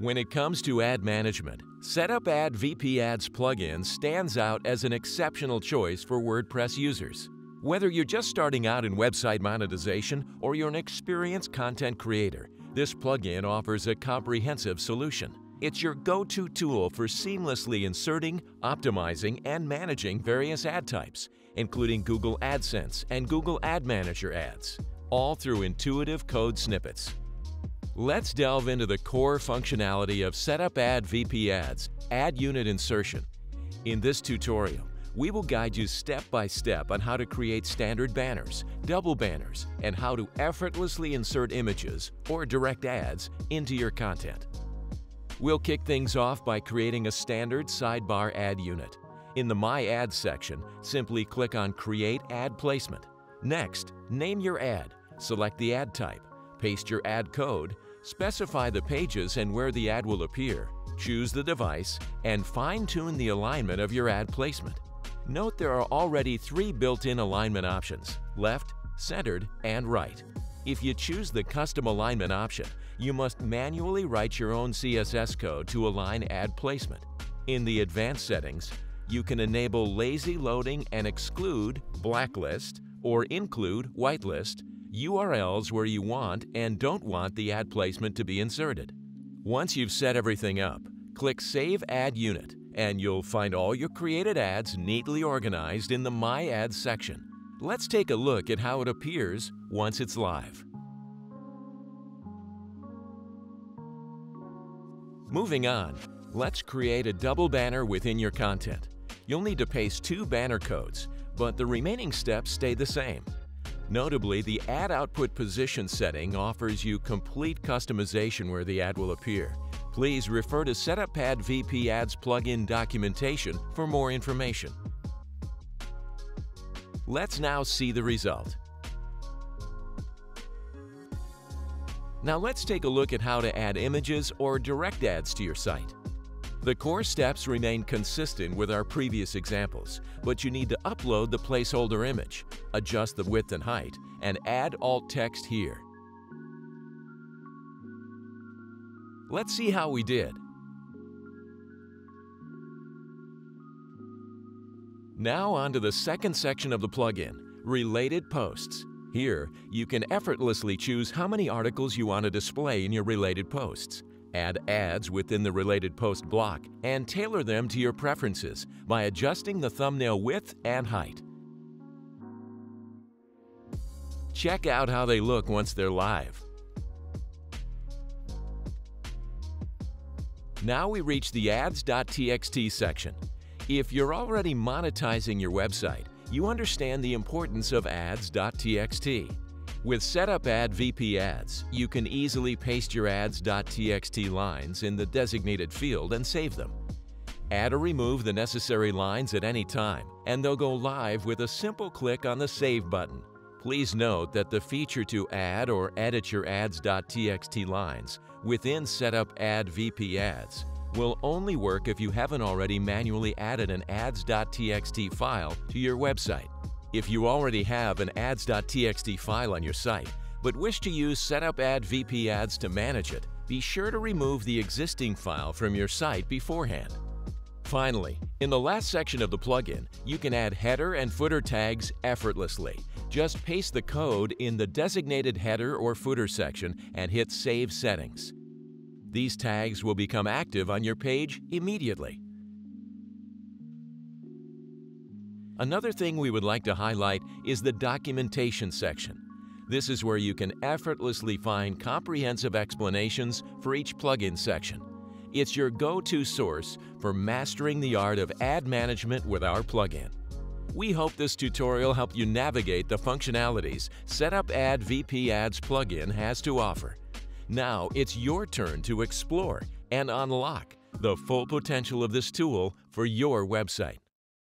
When it comes to ad management, Setupad WP Ads plugin stands out as an exceptional choice for WordPress users. Whether you're just starting out in website monetization or you're an experienced content creator, this plugin offers a comprehensive solution. It's your go-to tool for seamlessly inserting, optimizing, and managing various ad types, including Google AdSense and Google Ad Manager ads, all through intuitive code snippets. Let's delve into the core functionality of Setupad WP Ads, Ad Unit Insertion. In this tutorial, we will guide you step by step on how to create standard banners, double banners, and how to effortlessly insert images or direct ads into your content. We'll kick things off by creating a standard sidebar ad unit. In the My Ads section, simply click on Create Ad Placement. Next, name your ad, select the ad type, paste your ad code, specify the pages and where the ad will appear, choose the device, and fine-tune the alignment of your ad placement. Note there are already three built-in alignment options, left, centered, and right. If you choose the custom alignment option, you must manually write your own CSS code to align ad placement. In the advanced settings, you can enable lazy loading and exclude, blacklist, or include, whitelist, URLs where you want and don't want the ad placement to be inserted. Once you've set everything up, click Save Ad Unit and you'll find all your created ads neatly organized in the My Ads section. Let's take a look at how it appears once it's live. Moving on, let's create a double banner within your content. You'll need to paste two banner codes, but the remaining steps stay the same. Notably, the Ad Output Position setting offers you complete customization where the ad will appear. Please refer to Setupad WP Ads plugin documentation for more information. Let's now see the result. Now let's take a look at how to add images or direct ads to your site. The core steps remain consistent with our previous examples, but you need to upload the placeholder image, adjust the width and height, and add alt text here. Let's see how we did. Now on to the second section of the plugin, Related Posts. Here, you can effortlessly choose how many articles you want to display in your related posts, add ads within the related post block, and tailor them to your preferences by adjusting the thumbnail width and height. Check out how they look once they're live. Now we reach the ads.txt section. If you're already monetizing your website, you understand the importance of ads.txt. With Setupad WP Ads, you can easily paste your ads.txt lines in the designated field and save them. Add or remove the necessary lines at any time, and they'll go live with a simple click on the Save button. Please note that the feature to add or edit your ads.txt lines within Setupad WP Ads will only work if you haven't already manually added an ads.txt file to your website. If you already have an ads.txt file on your site, but wish to use Setupad WP Ads to manage it, be sure to remove the existing file from your site beforehand. Finally, in the last section of the plugin, you can add header and footer tags effortlessly. Just paste the code in the designated header or footer section and hit Save Settings. These tags will become active on your page immediately. Another thing we would like to highlight is the documentation section. This is where you can effortlessly find comprehensive explanations for each plugin section. It's your go-to source for mastering the art of ad management with our plugin. We hope this tutorial helped you navigate the functionalities Setupad WP Ads plugin has to offer. Now it's your turn to explore and unlock the full potential of this tool for your website.